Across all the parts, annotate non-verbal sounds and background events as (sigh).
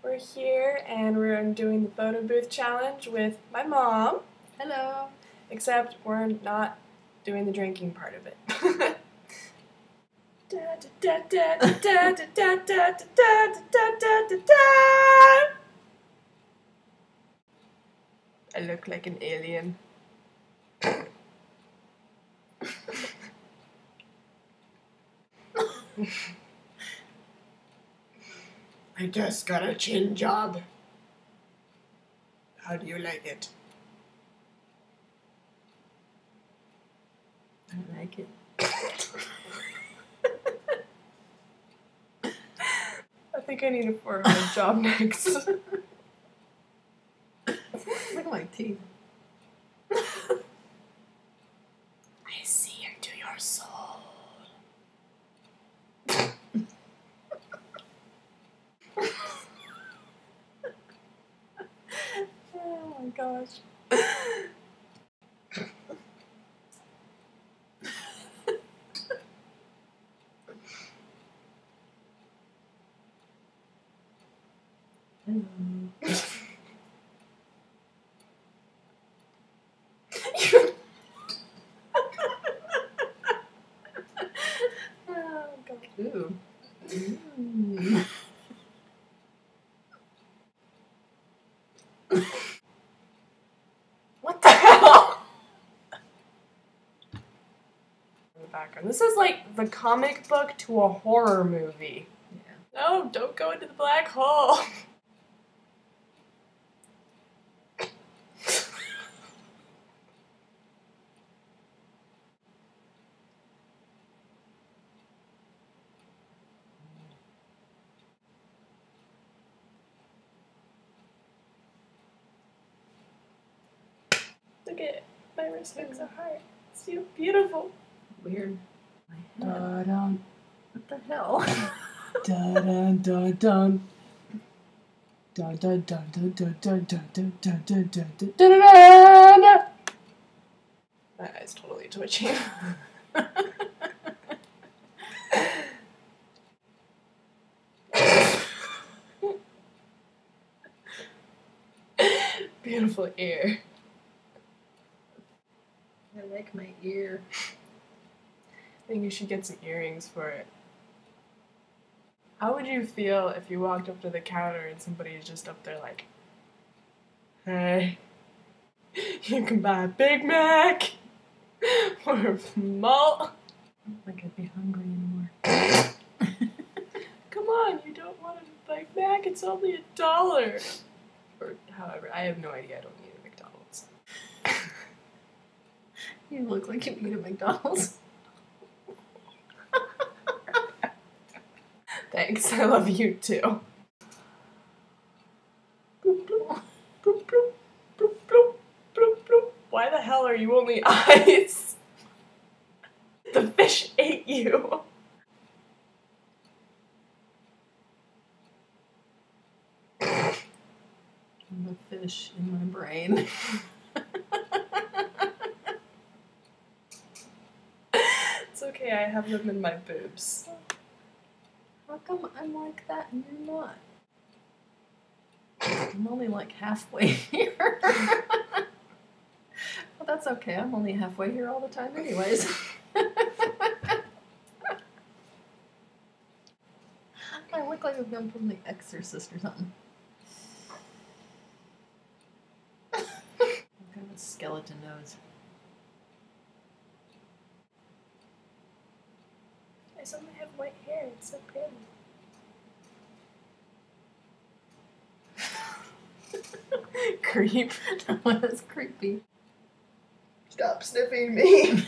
We're here and we're doing the photo booth challenge with my mom. Hello. Except we're not doing the drinking part of it. I look like an alien. I just got a chin job. How do you like it? I like it. I think I need a forehead job next. (laughs) Look at my teeth. I see into your soul. oh my gosh. Hello. (laughs) Oh god. Ooh. Mm. What the hell? In the background. This is like the comic book to a horror movie. Yeah. No, don't go into the black hole. (laughs) Look at my wrist makes a heart. It's so beautiful. Weird. My head. Dun What the hell? dun dun dun. Dun dun dun dun dun dun dun dun dun dun dun dun dun dun dun. My eye's totally twitching. Beautiful ear. I like my ear. I think you should get some earrings for it. How would you feel if you walked up to the counter and somebody is just up there like, hey, (laughs) you can buy a Big Mac (laughs) or a malt. I don't think I'd be hungry anymore. (laughs) Come on, you don't want a Big Mac? It's only a dollar. Or however, I have no idea. I don't need a McDonald's. You look like you eat at McDonald's. Thanks, (laughs) I love you too. Why the hell are you only (laughs) eyes? The fish ate you. I'm a fish in my brain. (laughs) It's okay, I have them in my boobs. Come I'm like that and you're not? I'm only like halfway (laughs) here. well, that's okay. I'm only halfway here all the time, anyways. (laughs) I look like I've come from The Exorcist or something. (laughs) I've got a skeleton nose. I suddenly have white hair, it's so pretty. (laughs) Creep. (laughs) That's creepy. Stop sniffing me.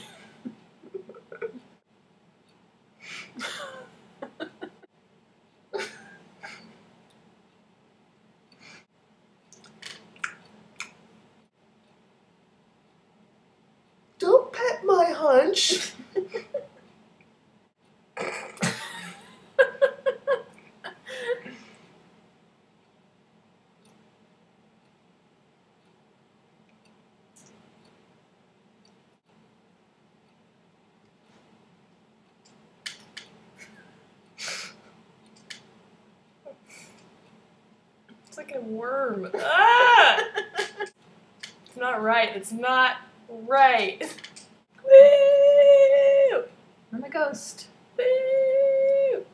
Don't pet my hunch. A worm. Ah! It's not right. It's not right. Woo! I'm a ghost. Woo!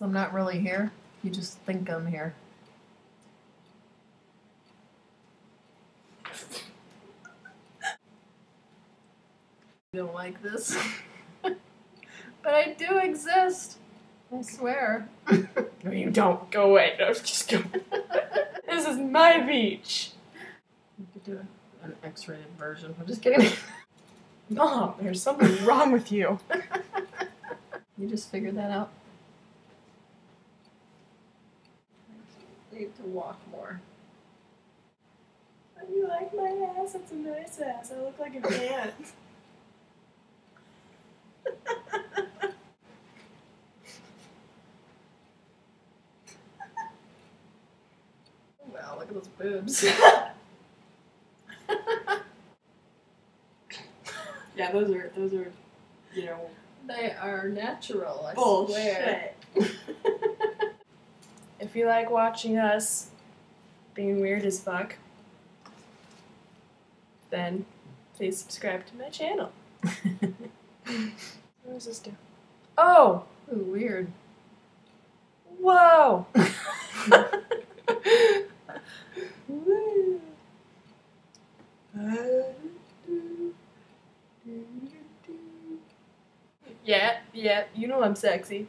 I'm not really here. You just think I'm here. (laughs) You don't like this? (laughs) but I do exist. I swear. (laughs) No, you don't. Go away. No, just go. This is my beach. You could do an X-rated version. I'm just kidding. Mom, (laughs) oh, there's something wrong with you. (laughs) You just figured that out. I need to walk more. How do you like my ass? It's a nice ass. I look like a man. (laughs) look at those boobs. (laughs) yeah, those are those are, you know, they are natural, I bullshit. (laughs) if you like watching us being weird as fuck, then please subscribe to my channel. (laughs) What does this do? Oh, Ooh, weird. whoa! Yeah, you know I'm sexy.